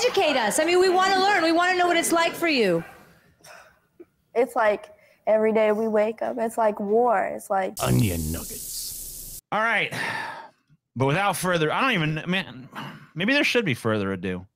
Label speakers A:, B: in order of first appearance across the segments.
A: educate us. I mean, we want to learn. We want to know what it's like for you.
B: It's like every day we wake up, it's like war. It's like
C: Onion Nuggetz.
D: All right. But without further, I don't even, man, maybe there should be further ado.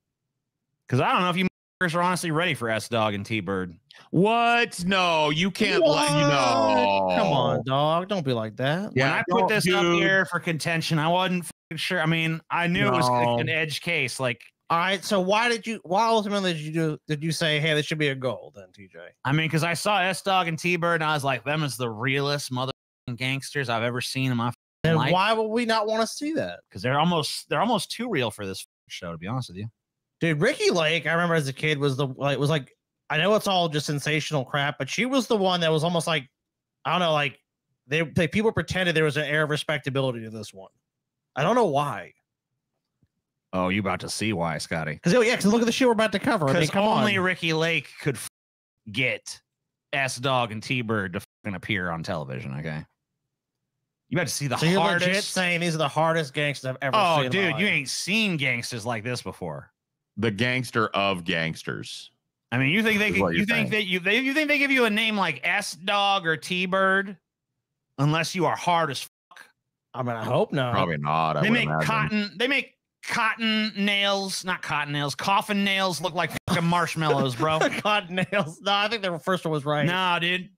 D: Because I don't know if you motherfuckers are honestly ready for S Dog and T Bird.
E: What? No, you can't let you know.
C: Come on, dog. Don't be like that.
D: when I put
E: don't,
D: this up here for contention, I wasn't fucking sure. I mean, I knew it was an edge case. Like,
C: All right. So why did you? Why ultimately did you do? Did you say, hey, this should be a goal then, TJ?
D: I mean, because I saw S Dog and T Bird, and I was like, them is the realest mother gangsters I've ever seen in my
C: Then
D: life.
C: why would we not want to see that?
D: Because they're almost they're almost too real for this show, to be honest with you.
C: Dude, Ricki Lake, I remember as a kid was the like was like I know it's all just sensational crap, but she was the one that was almost like I don't know, like they, they people pretended there was an air of respectability to this one. I don't know why.
D: Oh, you about to see why, Scotty?
C: Because oh yeah, because look at the shit we're about to cover. I mean,
D: Because only
C: on.
D: Ricki Lake could f- get S Dog and T Bird to fucking appear on television. Okay, you about to see the
C: so you're
D: hardest.
C: legit saying these are the hardest gangsters I've ever
D: oh,
C: seen. in my
D: dude, you ain't seen gangsters like this before.
E: The gangster of gangsters.
D: I mean, you think they could, you think
E: saying.
D: that you they, you think they give you a name like S Dog or T Bird, unless you are hard as.
C: I mean, I hope not.
E: Probably not. I
D: they make
E: imagine.
D: cotton. They make cotton nails, not cotton nails. Coffin nails look like fucking marshmallows, bro.
C: cotton nails. No, I think the first one was right.
D: no, dude.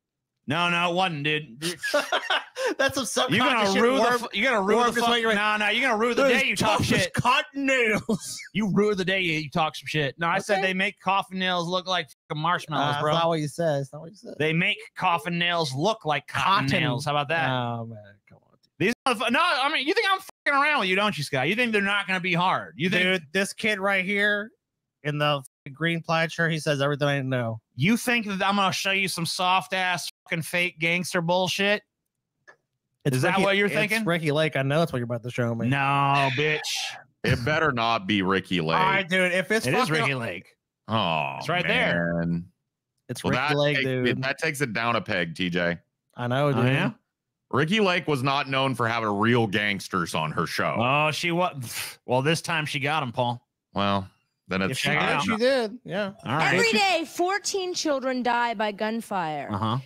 D: No, no, it wasn't, dude. Dude,
C: That's some subconscious
D: You're gonna
C: shit.
D: rue the. You're gonna rue the. Fuck,
C: you're-
D: no, no, you're gonna rue the
C: Those
D: day you talk shit.
C: Cotton nails.
D: You rue the day you talk some shit. No, I said they make coffin nails look like fucking marshmallows,
C: Uh,
D: bro.
C: That's not what you said. That's not what you said.
D: They make coffin nails look like cotton,
C: Cotton.
D: nails. How about that?
C: Oh man, come on.
D: These no, I mean, you think I'm around with you, don't you, Scott? You think they're not going to be hard? You think
C: Dude, this kid right here in the green plaid shirt, he says everything I know.
D: you think that I'm going to show you some soft ass fucking fake gangster bullshit? Is that what you're
C: it's
D: thinking?
C: Ricki Lake. I know that's what you're about to show me.
D: No, bitch.
E: It better not be Ricki Lake.
C: All right, dude. If it's
D: It is
C: fucking-
D: Ricki Lake.
E: Oh,
D: It's right there.
C: it's
E: Well,
C: Ricki
E: that,
C: Lake,
E: take-
C: dude.
E: that takes it down a peg, TJ.
C: I know,
D: Oh,
C: dude.
D: yeah?
E: Ricki Lake was not known for having real gangsters on her show.
D: Oh, she was. Well, this time she got him, Paul.
E: well, then it's
C: she
D: Check
C: did,
D: out.
C: she did. Yeah.
D: All right.
A: Every day, 14 children die by gunfire.
D: Uh huh.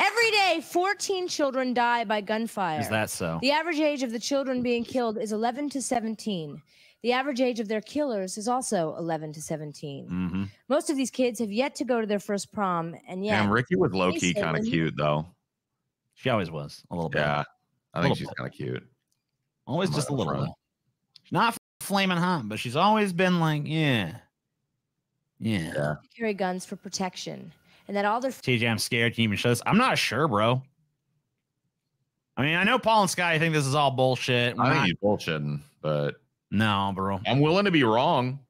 A: Every day, 14 children die by gunfire.
D: Is that so?
A: The average age of the children being killed is 11 to 17. The average age of their killers is also 11 to 17.
D: Mm-hmm.
A: Most of these kids have yet to go to their first prom, and yet
E: Damn, Ricki was low key kind of cute though.
D: She always was a little bit.
E: Yeah, I think she's kind of cute.
D: Always
E: I'm
D: just a little
E: front.
D: She's not flaming hot, but she's always been like, yeah. Yeah.
E: Yeah.
A: carry guns for protection, and that all their
D: TJ, I'm scared. Can you even show this? I'm not sure, bro. I mean, I know Paul and Scotty think this is all bullshit. We're
E: I think
D: not-
E: he's bullshitting, but
D: no, bro.
E: I'm willing to be wrong.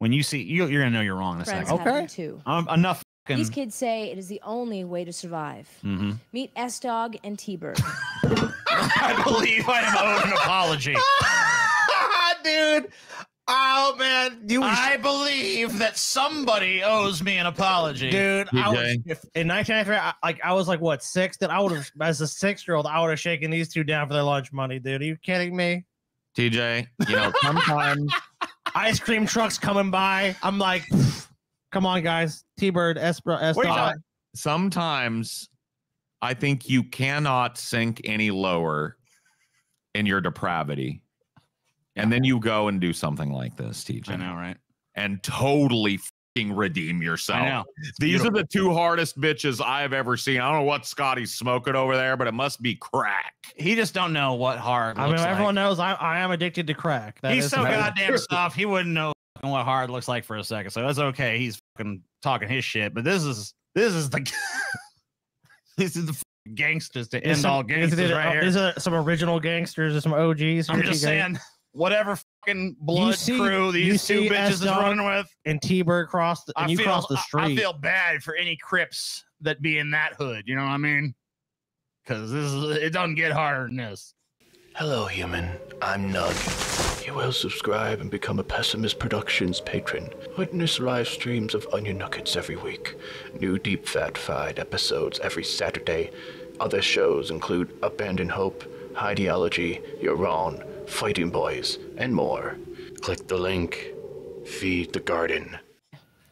D: When you see, you, you're gonna know you're wrong in a
A: friends
D: second.
C: Okay.
A: too.
D: Um, enough.
A: These kids say it is the only way to survive.
D: Mhm.
A: Meet S Dog and T Bird.
D: I believe I am owed an apology.
C: dude. Oh man, you
D: I believe that somebody owes me an apology.
C: dude. I was, if, in 1993, I, like I was like what six? Then I would have, as a six-year-old, I would have shaken these two down for their lunch money, dude. Are you kidding me?
E: TJ, you know, sometimes
C: Ice cream trucks coming by. I'm like, come on, guys. T-Bird, S, S
D: Where you
C: dog.
D: at?
E: sometimes I think you cannot sink any lower in your depravity. And then you go and do something like this, TJ.
D: I know, right?
E: And totally fucking redeem yourself.
D: I know.
E: These are the two hardest bitches I've ever seen. I don't know what Scotty's smoking over there, but it must be crack.
D: He just don't know what hard.
C: I mean, everyone
D: like.
C: knows I, I am addicted to crack. That
D: He's
C: is
D: so goddamn soft. He wouldn't know fucking what hard looks like for a second. So that's okay. He's fucking talking his shit. But this is this is the this is the gangsters to
C: Is
D: end
C: some-
D: all
C: is
D: gangsters
C: it-
D: right here.
C: Is it some original gangsters or some OGs?
D: I'm just
C: you go.
D: saying, whatever fucking blood
C: see-
D: crew these two bitches is
C: S-Dog
D: running with,
C: And T-Bird crossed, the, and
D: I
C: you
D: feel
C: crossed the
D: I-
C: street.
D: I feel bad for any Crips that be in that hood. You know what I mean? Because this is it doesn't get harder than this.
F: Hello, human. I'm Nug. You will subscribe and become a Pessimist Productions patron. Witness live streams of Onion Nuggetz every week. New deep fat fried episodes every Saturday. Other shows include Abandoned Hope, Highdeology, You're Wrong, Fighting Boys, and more. Click the link Feed the garden.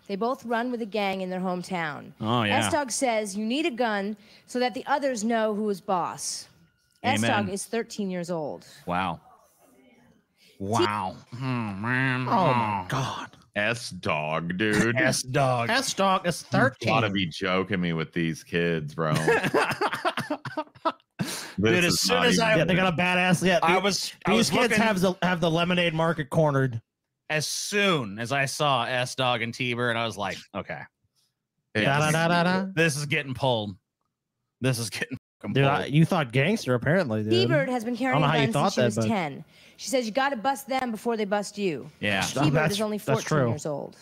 A: They both run with a gang in their hometown.
D: Oh yeah.
A: S Dog says you need a gun so that the others know who is boss. S Dog is 13 years old.
D: Wow. Wow. Oh man.
C: Oh my hmm. god.
E: S dog, dude.
D: S dog.
C: S dog is 13.
E: You gotta be joking me with these kids, bro. This
D: Dude, as soon as I-
C: yeah, they got a badass. Yeah,
D: I
C: the-
D: was I
C: these
D: was
C: kids
D: looking,
C: have the have the lemonade market cornered.
D: as soon as I saw S Dog and T Bird, and I was like, okay,
C: Da, da, da, da, da.
D: this is getting pulled. This is getting fucking
C: Dude. I, you thought gangster apparently, dude.
A: T-Bird has been carrying
C: know
A: a
C: how you
A: gun
C: thought
A: since she
C: that,
A: was
C: but-
A: 10. She says you got to bust them before they bust you.
D: yeah.
A: T-Bird
C: that's-
A: is only
C: that's
A: 14
C: true.
A: years old.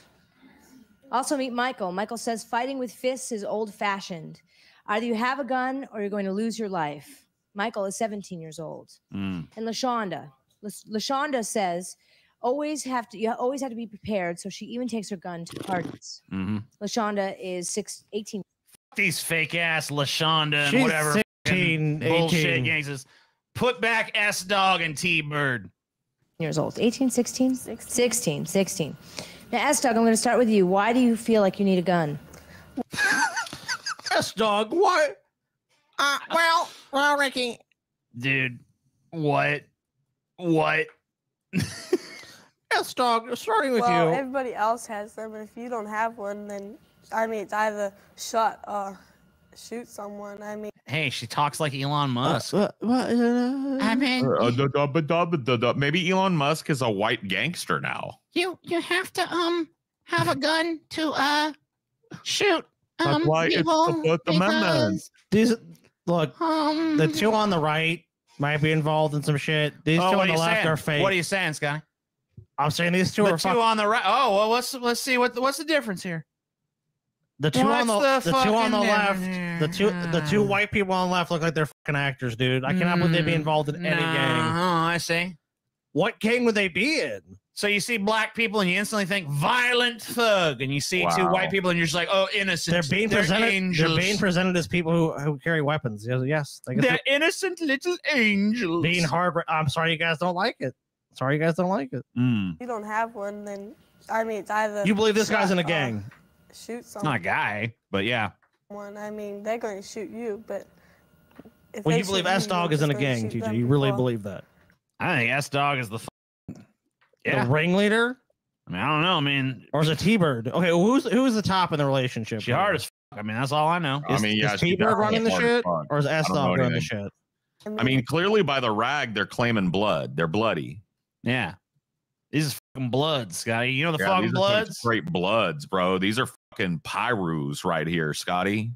A: Also meet Michael. Michael says fighting with fists is old-fashioned. Either you have a gun or you're going to lose your life. Michael is 17 years old.
D: Mm.
A: And Lashonda. Lash- Lashonda says always have to you always have to be prepared. So she even takes her gun to parties.
D: hmm
A: Lashonda is six, 18
D: These fake ass Lashonda and
C: She's
D: whatever
C: 16,
D: fucking bullshit
C: 18.
D: gangsters. Put back S Dog and T Bird.
A: years old. 18, 16?
B: 16.
A: 16, 16. Now, S Dog, I'm going to start with you. Why do you feel like you need a gun?
C: S dog. What? Uh, well, well, Ricki.
D: Dude, what? What?
C: S dog. Starting with
G: well,
C: you.
G: everybody else has them, and if you don't have one, then I mean, it's either shot or shoot someone. I mean,
D: Hey, she talks like Elon Musk.
C: Uh, what, uh,
D: I mean,
E: Uh. Maybe Elon Musk is a white gangster now.
H: you you have to um have a gun to uh shoot
E: That's
H: um
E: why it's the
H: people
E: Fourth Amendment.
H: because,
C: these look.
H: um
C: The two on the right might be involved in some shit. These
D: oh,
C: two on the left
D: saying?
C: are fake.
D: What are you saying, Scotty?
C: I'm saying these two
D: The
C: are
D: two
C: fuck-
D: on the right. Oh, well, let's let's see what what's the difference here.
C: The two on the,
D: What's
C: the,
D: the
C: two on the left. The two the two white people on the left look like they're fucking actors, dude. I cannot believe they'd be
D: Mm,
C: involved in any
D: Nah,
C: gang.
D: Oh, I see.
C: What gang would they be in?
D: So you see black people and you instantly think violent thug, and you see two white people and you're just like, oh, innocent.
C: They're being presented.
D: Angels.
C: They're being presented as people who, who carry weapons. Yes, yes. I guess
D: They're innocent little angels.
C: being hard. I'm sorry, you guys don't like it. Sorry, you guys don't like it.
D: Mm.
G: you don't have one, then I mean, it's either
C: You believe this guy's in a
G: shot or
C: gang?
G: Shoot
D: It's not a guy, but yeah.
G: someone. I mean, they're going to shoot you, but. If
C: Well, you believe S Dog is in a gang,
G: shoot
C: TJ. You really
G: before-
C: believe that?
D: I think S Dog is the. F- yeah.
C: The ringleader
D: I mean, I don't know. I mean,
C: or is it T Bird? Okay, who's who's the top in the relationship?
D: she hard as. F- I mean, that's all I know.
E: I
C: Is,
E: mean, yeah,
C: is T Bird running the shit, or is S Dog running the shit?
E: I mean, clearly by the rag, they're claiming blood. They're bloody.
D: Yeah. These are fucking bloods, Scotty. You know the
E: Yeah,
D: fucking
E: these are some
D: bloods?
E: straight bloods, bro. These are fucking Pirus right here, Scotty.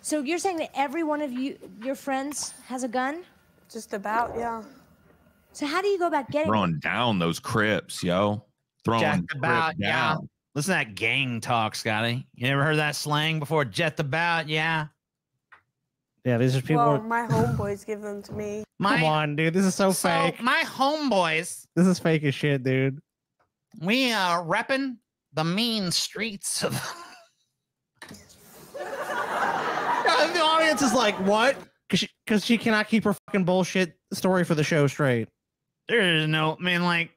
A: So you're saying that every one of you, your friends, has a gun?
G: Just about, yeah.
A: So how do you go about getting? one?
E: Throwing down those crips, yo. Throwing
D: Jack
E: Crips
D: about, yeah.
E: down.
D: Listen to that gang talk, Scotty. You ever heard that slang before? Jet about, yeah.
C: Yeah, these are people.
G: well, my homeboys give them to me.
D: My,
C: Come on, dude. This is so,
D: so
C: fake.
D: my homeboys,
C: This is fake as shit, dude.
D: we uh, are repping the mean streets of.
C: The audience is like, what? Because she, 'cause she cannot keep her fucking bullshit story for the show straight.
D: there is no, I mean, like,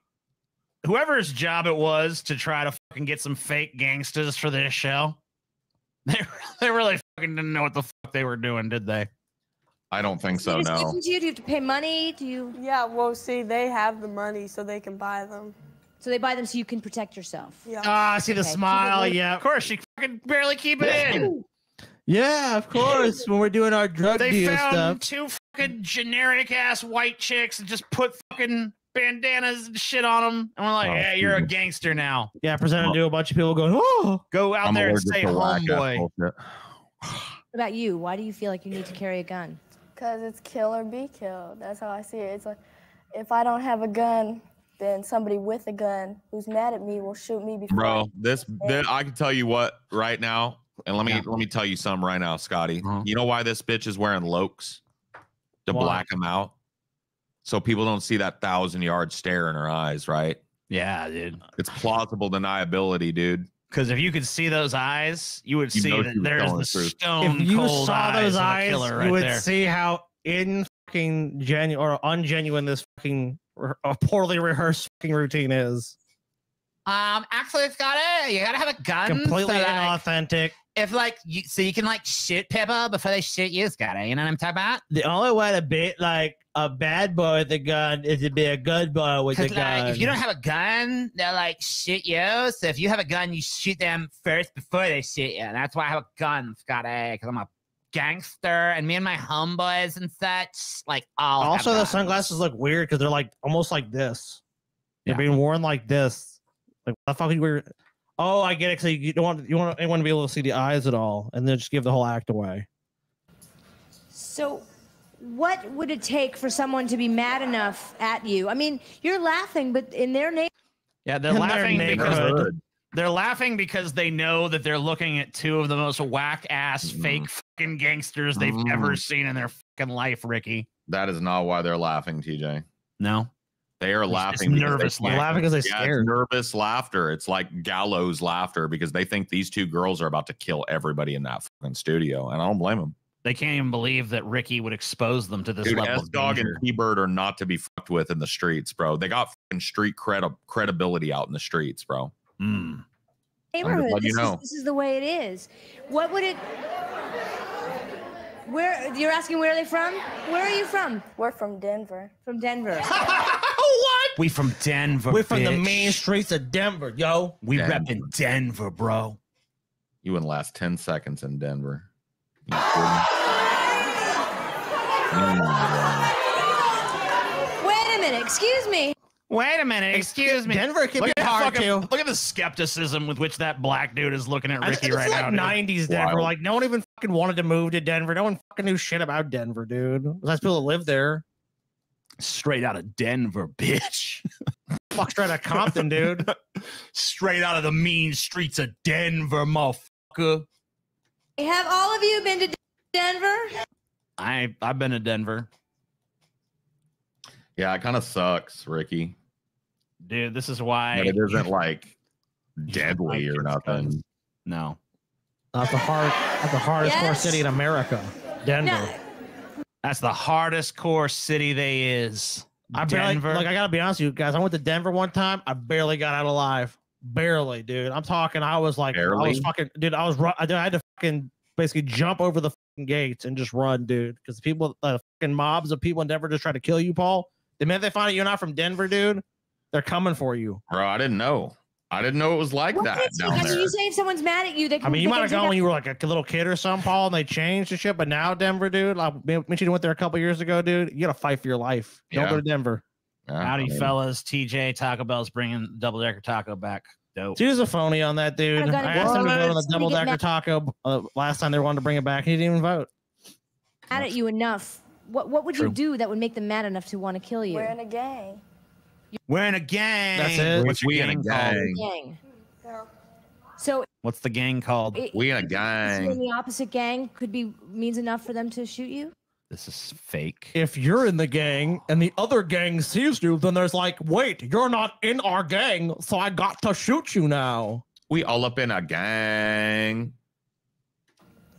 D: whoever's job it was to try to fucking get some fake gangsters for this show, they, they really fucking didn't know what the fuck they were doing, did they?
E: I don't think so,
A: They just
E: no.
A: them to you? Do you have to pay money? Do you?
G: Yeah, well, see, they have the money, so they can buy them.
A: So they buy them so you can protect yourself.
G: Yeah.
C: Ah, I see the
A: Okay,
C: smile.
A: moving.
C: Yeah.
D: Of course, she fucking barely keep it in.
C: Yeah, of course. when we're doing our drug
D: They
C: deal
D: found
C: stuff.
D: two fucking generic ass white chicks and just put fucking bandanas and shit on them. And we're like,
E: Oh,
D: yeah, you're a gangster now.
C: Yeah, presented to a bunch of people going, oh.
D: Go out
E: I'm
D: there and
E: allergic
D: say
E: to
D: homeboy.
A: What about you? Why do you feel like you need to carry a gun?
B: Cause it's kill or be killed. That's how I see it. It's like if I don't have a gun, then somebody with a gun who's mad at me will shoot me before.
E: Bro, this, this I can tell you what right now, and let me let me tell you something right now, Scotty.
D: Uh-huh.
E: You know why this bitch is wearing locs? To
C: Why?
E: black him out. So people don't see that thousand yard stare in her eyes, right?
D: Yeah, dude.
E: It's plausible deniability, dude.
D: Because if you could see those eyes, you would
E: You
D: see that there's
E: telling
D: the
E: the truth.
D: stone
C: if you
D: cold
C: saw those
D: of a
C: eyes,
D: killer right
C: you would
D: there.
C: see how in fucking genuine or ungenuine this fucking re- a poorly rehearsed fucking routine is.
H: Um, actually, Scotty, you gotta have a gun.
C: Completely
H: so, like,
C: inauthentic.
H: If like you, so you can like shoot people before they shoot you, Scotty. You know what I'm talking about?
C: The only way to beat like a bad boy with a gun is to be a good boy with a
H: Because
C: gun.
H: if you don't have a gun, they'll like shoot you. So if you have a gun, you shoot them first before they shoot you. And that's why I have a gun, Scotty, because I'm a gangster, and me and my homeboys and such, like all.
C: also, the sunglasses look weird because they're like almost like this. They're being worn like this. Like what the fuck you wear? Oh, I get it. So you don't want you want anyone to be able to see the eyes at all, and then just give the whole act away.
A: So, what would it take for someone to be mad enough at you? I mean, you're laughing, but in their name,
D: Yeah, they're
C: In
D: laughing because they're laughing because they know that they're looking at two of the most whack ass
E: Mhm.
D: fake fucking gangsters they've ever
E: Mhm.
D: seen in their fucking life, Ricki.
E: That is not why they're laughing, TJ.
D: No.
E: They are
D: It's
E: laughing. because
D: nervous
E: can't-
C: They're laughing because they're
E: Yeah, it's
C: scared.
E: nervous laughter. It's like gallows laughter because they think these two girls are about to kill everybody in that fucking studio, and I don't blame them.
D: They can't even believe that Ricki would expose them to this
E: Dude,
D: level
E: S Dog and
D: danger.
E: T Bird are not to be fucked with in the streets, bro. They got fucking street credi- credibility out in the streets, bro.
D: Mm.
A: neighborhood.
E: letting you
A: This,
E: know.
A: is, this is the way it is. What would it? Where you're asking where are they from? Where are you from?
B: We're from Denver.
A: From Denver.
D: We from Denver.
C: We're from the main streets of Denver, yo.
D: We
E: Denver.
D: repping Denver, bro.
E: You wouldn't last 10 seconds in Denver. You? Mm,
A: Wait a minute. Excuse me.
D: Wait a minute. Excuse me.
C: Denver can
D: Look
C: be
D: at,
C: hard
D: fucking-
C: to.
D: look at the skepticism with which that black dude is looking at Ricki
C: think
D: right
C: it's
D: now. dude.
C: 90s Denver.
E: Wild.
C: Like no one even fucking wanted to move to Denver. No one fucking knew shit about Denver, dude. Besides people that live there.
D: Straight out of Denver, bitch.
C: Fuck straight out of Compton, dude.
D: Straight out of the mean streets of Denver, motherfucker.
A: Have all of you been to Denver?
D: I I've been to Denver,
E: Yeah, it kind of sucks, Ricki.
D: dude. This is why.
E: But it isn't like deadly or nothing.
D: No,
C: That's the hard. That's the hardest core city in America. Denver.
A: No.
D: That's the hardest core city they is.
C: I barely,
D: Denver.
C: like I gotta be honest with you guys. I went to Denver one time. I barely got out alive. Barely, dude. I'm talking. I was like, I was
E: Barely?
C: fucking, dude. I was, I had to fucking basically jump over the fucking gates and just run, dude. Because people, uh, fucking mobs of people in Denver just try to kill you, Paul. The minute they find out you're not from Denver, dude, they're coming for you.
E: Bro, I didn't know. I didn't know it was like
A: What
E: that
A: you,
E: down there.
A: you say if someone's mad at you, they
C: I mean, you might have gone
A: out-
C: when you were like a little kid or something, Paul, and they changed the shit. But now Denver, dude, like me me you went there a couple years ago, dude. You gotta fight for your life. Don't
E: Yeah.
C: go to Denver.
E: Yeah,
D: Howdy,
E: I mean,
D: fellas. TJ Taco Bell's bringing double decker taco back. Dope.
C: She was a phony on that dude.
A: I
C: I,
A: gotta
C: asked him to vote on the
A: first. Let me
C: double decker taco uh, last time they wanted to bring it back. He didn't even vote.
A: mad at you enough. What What would
D: True.
A: you do that would make them mad enough to want to kill you?
B: We're in a gang.
D: We're in a gang.
C: That's it.
D: What's your
E: We in a
D: gang called?
E: gang.
A: gang. So,
D: What's the gang called?
A: i-
E: We in a
A: is you in
E: gang.
A: the opposite gang could be means enough for them to shoot you.
D: This is fake.
C: If you're in the gang and the other gang sees you, then there's like, wait, you're not in our gang, so I got to shoot you now.
E: We all up in a gang.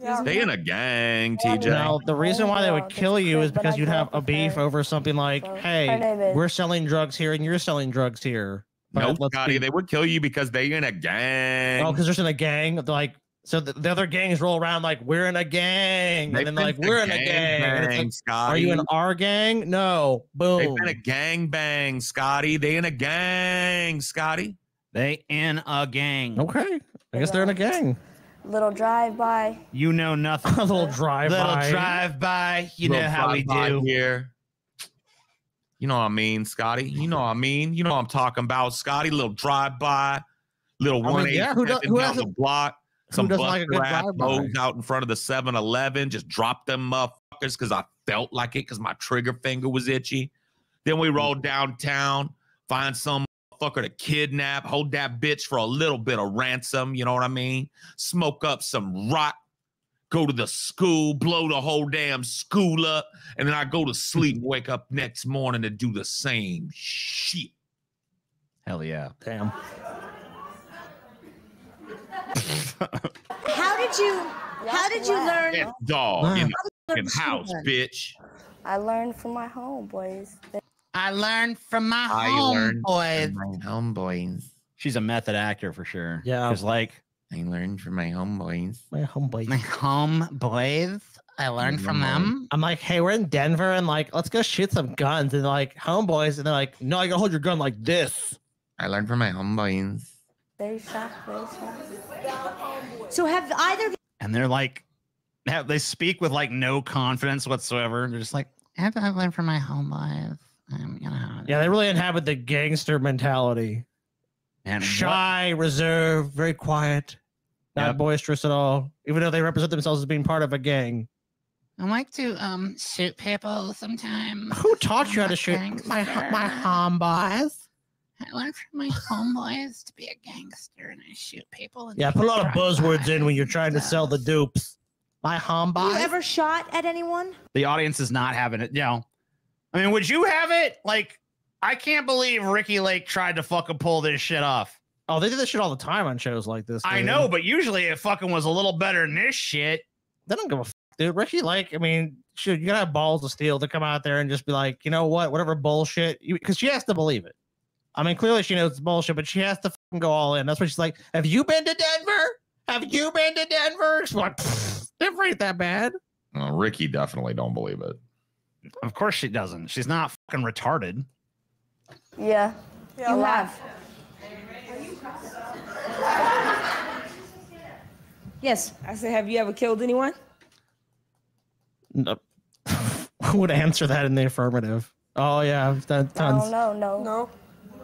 G: Yeah.
E: Stay in a gang, TJ.
C: Now, the reason why they would kill you is because you'd have a beef over something like, hey, we're selling drugs here and you're selling drugs here. But
E: No,
C: let's
E: Scotty, they would kill you because they're in a gang.
C: Oh, because they're in a gang. Like, so the, the other gangs roll around like, we're in a gang.
E: They've
C: and then, like, we're in a gang. And
E: bang,
C: like,
E: Scotty.
C: Are you in our gang? No. Boom.
E: They've
C: Boom.
E: been a gang bang, Scotty. They in a gang, Scotty.
D: They in a gang.
C: Okay. I guess they're in a gang.
B: Little drive by.
D: You know nothing.
C: a little drive by,
D: Little
C: by.
D: drive by. You know how we do.
E: here. You know what I mean, Scotty. You know what I mean. You know what I'm talking about, Scotty. Little drive by, little
C: I mean,
E: one eight
C: yeah, who do- who
E: down the
C: hasn't-
E: block. Some
C: doesn't like a good
E: buster ass
C: drive-by?
E: out in front of the 7-Eleven. Just drop them motherfuckers because I felt like it because my trigger finger was itchy. Then we roll downtown, find some motherfucker to kidnap, hold that bitch for a little bit of ransom. You know what I mean? Smoke up some rock, go to the school, blow the whole damn school up, and then I go to sleep and wake up next morning to do the same shit.
D: Hell yeah.
C: Damn.
A: How did you? How did you learn?
E: That dog in the house,
A: shotgun?
E: bitch.
B: I learned from my homeboys. They-
H: I learned from my
E: I learned
H: homeboys.
E: My homeboys.
D: She's a method actor for sure.
C: Yeah.
D: Because like
E: I learned from my homeboys.
C: My homeboy.
H: My homeboys, I learned from them.
C: I'm like, hey, we're in Denver and like, let's go shoot some guns. And they're like, homeboys. And they're like, no, you gotta hold your gun like this.
E: I learned from my homeboys.
B: Very shocked, very shocked.
A: So have either
D: and they're like have, they speak with like no confidence whatsoever. They're just like,
H: I I learned from my homeboys. I'm gonna.
C: Yeah, they really inhabit the gangster mentality.
D: man, what-
C: Shy, reserved, very quiet, not
D: Yep.
C: boisterous at all, even though they represent themselves as being part of a gang.
H: I like to um shoot people sometimes.
C: Who taught you how to shoot my
H: gangster.
C: my homeboys?
H: I learned from my homeboys to be a gangster and I shoot people. And
C: Yeah, put a lot of buzzwords in when you're trying to sell the dupes. My
A: you
C: homeboys.
A: ever shot at anyone?
D: the audience is not having it. You know, I mean, would you have it? Like, I can't believe Ricki Lake tried to fucking pull this shit off.
C: oh, they do this shit all the time on shows like this.
D: I know, but usually it fucking was a little better than this shit.
C: They don't give a fuck, dude. Ricki, Lake, I mean, shoot, you gotta have balls of steel to come out there and just be like, you know what, whatever bullshit, because she has to believe it. I mean, clearly she knows it's bullshit, but she has to fucking go all in. That's what she's like. Have you been to Denver? Have you been to Denver? She's like, "Pfft, Denver ain't that bad.
E: Uh, Ricki definitely don't believe it.
D: Of course she doesn't. She's not fucking retarded.
B: Yeah.
G: Yeah,
A: you have. Yes.
I: I said, have you ever killed anyone?
C: No. Who would answer that in the affirmative? Oh yeah, I've done
B: I
C: tons.
B: don't know, no.
G: No.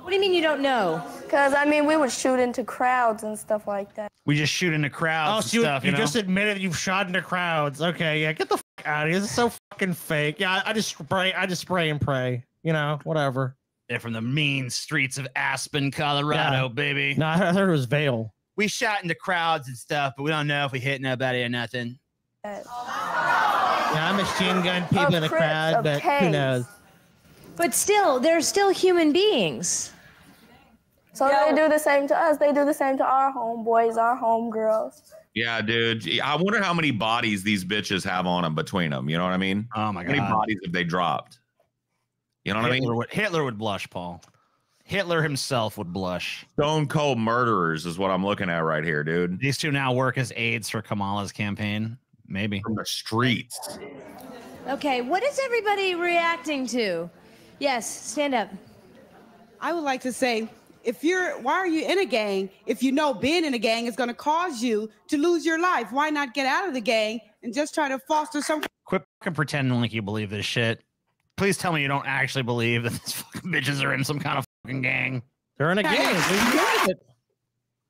A: What do you mean you don't know?
B: Because, I mean, we would shoot into crowds and stuff like that.
D: We just shoot into
C: Oh,
D: crowds
C: so
D: and
C: you,
D: stuff.
C: you
D: You, know?
C: just admitted you've shot into crowds. Okay, yeah, get the fuck out of here. This is so fucking fake. Yeah, I, I just spray, I just spray and pray. You know, whatever.
D: They're from the mean streets of Aspen, Colorado,
C: Yeah.
D: baby.
C: No, I heard it was Vail.
D: We shot into crowds and stuff, but we don't know if we hit nobody or nothing.
B: That-
C: Yeah, I machine gun people
B: Of
C: in the crowd,
B: of
C: but who knows?
A: But still, they're still human beings.
B: So
G: Yeah.
B: they do the same to us. They do the same to our homeboys, our homegirls.
E: Yeah, dude. I wonder how many bodies these bitches have on them between them. You know what I mean?
D: Oh my god.
E: How many bodies have they dropped? You know what I mean?
D: would, Hitler would blush, Paul. Hitler himself would blush.
E: Stone cold murderers is what I'm looking at right here, dude.
D: These two now work as aides for Kamala's campaign. Maybe.
E: From the streets.
A: Okay, what is everybody reacting to? Yes, stand up.
I: I would like to say, if you're, why are you in a gang? If you know being in a gang is going to cause you to lose your life, why not get out of the gang and just try to foster some?
D: Quit fucking pretending like you believe this shit. Please tell me you don't actually believe that these fucking bitches are in some kind of fucking gang.
C: They're in a game. They.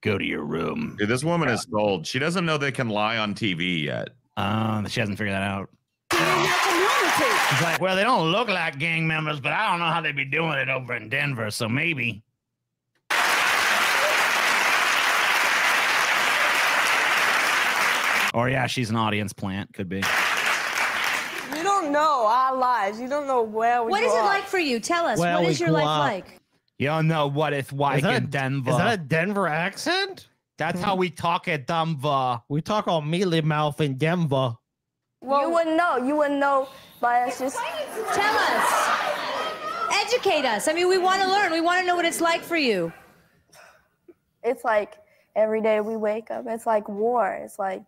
D: Go to your room.
E: Dude, this woman is old. She doesn't know they can lie on TV yet.
D: Uh, she hasn't figured that out.
I: in.
D: She's like, well, they don't look like gang members, but I don't know how they'd be doing it over in Denver, so maybe. Or yeah, she's an audience plant. Could be.
G: You don't know our lives. You don't know where we
A: What
G: grew
A: is it like for you? Tell us.
C: Well,
A: what
C: we
A: your life
C: up-
A: like?
D: You don't know what it's like
C: Is that,
D: in
C: a,
D: Denver.
C: is that a Denver accent?
D: That's how we talk at Denver.
C: We talk all mealy mouth in Denver.
B: you wouldn't know. You wouldn't know by us just.
A: Tell us. Educate us. I mean, we want to learn. We want to know what it's like for you.
B: It's like every day we wake up. It's like war. It's like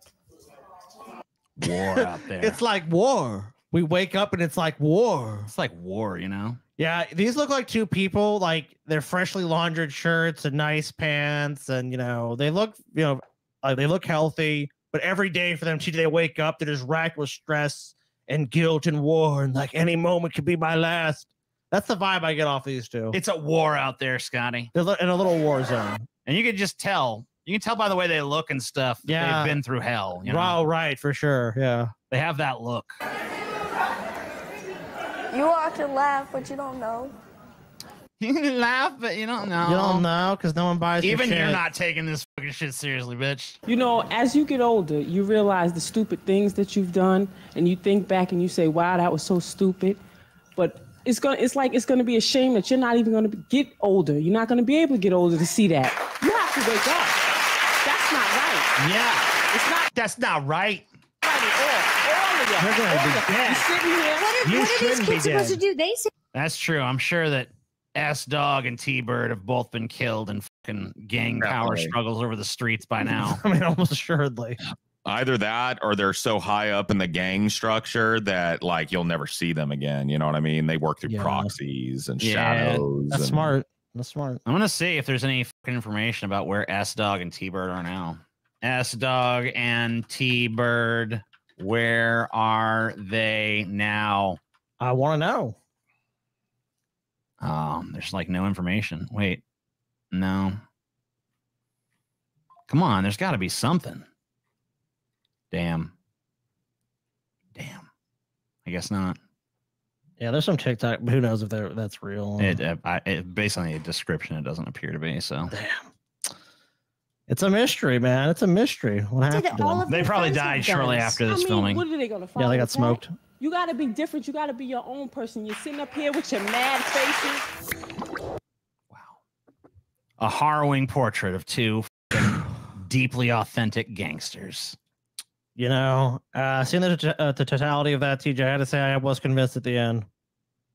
D: War out there.
C: It's like war. We wake up and it's like war.
D: it's like war, you know.
C: Yeah, these look like two people. Like they're freshly laundered shirts and nice pants, and you know they look, you know, like they look healthy. But every day for them, they wake up, they're just racked with stress and guilt and war, and like any moment could be my last. That's the vibe I get off these two.
D: It's a war out there, Scotty.
C: They're in a little war zone.
D: And you can just tell. You can tell by the way they look and stuff. that
C: Yeah.
D: They've been through hell. You know?
C: Wow, right for sure. Yeah.
D: They have that look.
B: you all can laugh, but you don't know.
D: You can laugh, but you don't know.
C: You don't know because no one buys. your
D: Even you're not taking this fucking shit seriously, bitch.
J: You know, as you get older, you realize the stupid things that you've done, and you think back and you say, "Wow, that was so stupid." But it's gonna, it's like it's gonna be a shame that you're not even gonna be- get older. You're not gonna be able to get older to see that. You have to wake up. That's not right.
D: Yeah.
J: It's not
D: That's not right.
J: right at all. All of you.
C: You're gonna be
J: All of you.
C: dead.
J: You sitting here.
A: What are,
C: You
A: what are these
C: shouldn't be
A: kids supposed to do? They say
D: That's true. I'm sure that S Dog and T Bird have both been killed in fucking gang power struggles over the streets by now.
C: I mean, almost assuredly.
E: Either that or they're so high up in the gang structure that like you'll never see them again. You know what I mean? They work through
C: Yeah.
E: proxies and
D: Yeah,
E: shadows.
C: That's
E: and-
C: smart. That's smart.
D: I'm gonna see if there's any fucking information about where S Dog and T Bird are now. S Dog and T Bird, where are they now?
C: I want to know.
D: Um, there's like no information. Wait, no. Come on, there's got to be something. Damn. Damn. I guess not.
C: Yeah, there's some TikTok. Who knows if that's real?
D: It, uh, I, it based on the description, it doesn't appear to be. So
C: Damn. It's a mystery, man. It's a mystery. What
A: Did
C: happened? to them?
D: they probably
A: friends have
D: died shortly
A: guns?
D: after
J: I
D: this
J: mean,
D: filming.
J: what are they gonna follow?
C: yeah, they got
J: that?
C: smoked.
J: You gotta be different. You gotta be your own person. You're sitting up here with your mad faces.
D: Wow. A harrowing portrait of two deeply authentic gangsters.
C: You know, uh, seeing the, uh, the totality of that, TJ, I had to say I was convinced at the end.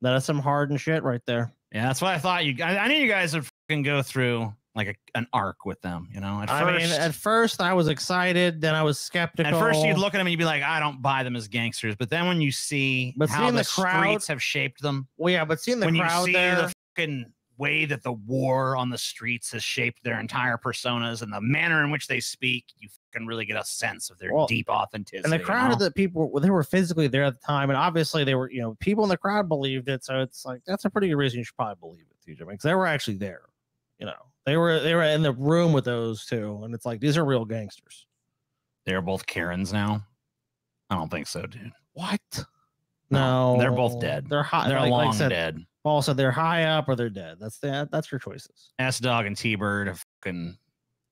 C: That is some hardened shit right there.
D: Yeah, that's what I thought. You, I, I knew you guys would fucking go through like a, an arc with them. You know, at
C: I
D: first,
C: mean, at first I was excited, then I was skeptical.
D: at first you'd look at them and you'd be like, I don't buy them as gangsters. But then when you see
C: But
D: how the,
C: the crowd-
D: streets have shaped them,
C: Well, yeah, but seeing the
D: when you see
C: there,
D: the fucking way that the war on the streets has shaped their entire personas and the manner in which they speak, you fucking really get a sense of their
C: Well,
D: deep authenticity.
C: and the
D: you
C: crowd
D: know?
C: of the people, well, they were physically there at the time, and obviously they were, you know, people in the crowd believed it. So it's like that's a pretty good reason you should probably believe it, TJ, because they were actually there. You know, they were they were in the room with those two, and it's like these are real gangsters.
D: They're both Karens now. I don't think so, dude.
C: What?
D: No, they're both dead.
C: They're high.
D: They're
C: like, like
D: long
C: said,
D: dead.
C: Said they're high up or they're dead. That's the that's your choices.
D: S Dog and T Bird have fucking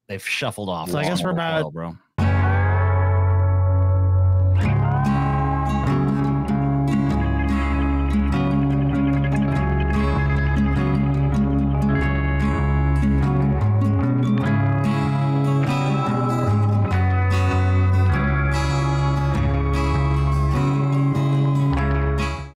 D: they've shuffled off.
C: So I guess we're about-
D: while, bro.